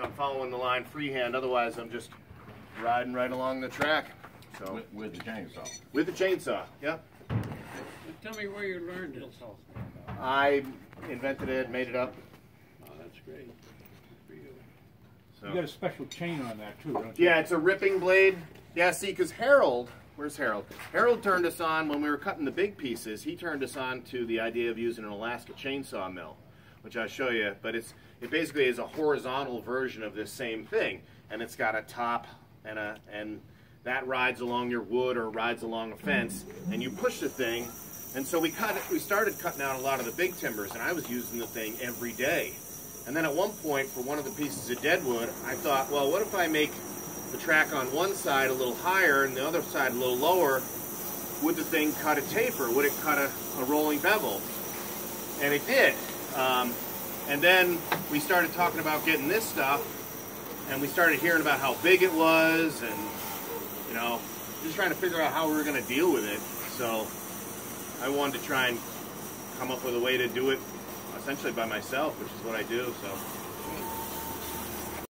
I'm following the line freehand, otherwise I'm just riding right along the track. So With, with the chainsaw. with the chainsaw, yep. Tell me where you learned this. I invented it, made it up. Oh, that's great. Good for you. So. You got a special chain on that too, don't you? Yeah, it's a ripping blade. Yeah, see, because Harold, where's Harold? Harold turned us on when we were cutting the big pieces. He turned us on to the idea of using an Alaska chainsaw mill, which I'll show you. But it's it basically is a horizontal version of this same thing, and it's got a top and a and that rides along your wood or rides along a fence, and you push the thing. And so we cut. We started cutting out a lot of the big timbers, and I was using the thing every day. And then at one point, for one of the pieces of deadwood, I thought, well, what if I make the track on one side a little higher and the other side a little lower? Would the thing cut a taper? Would it cut a, a rolling bevel? And it did. Um, and then we started talking about getting this stuff, and we started hearing about how big it was, and you know, just trying to figure out how we were going to deal with it. So I wanted to try and come up with a way to do it essentially by myself, which is what I do. So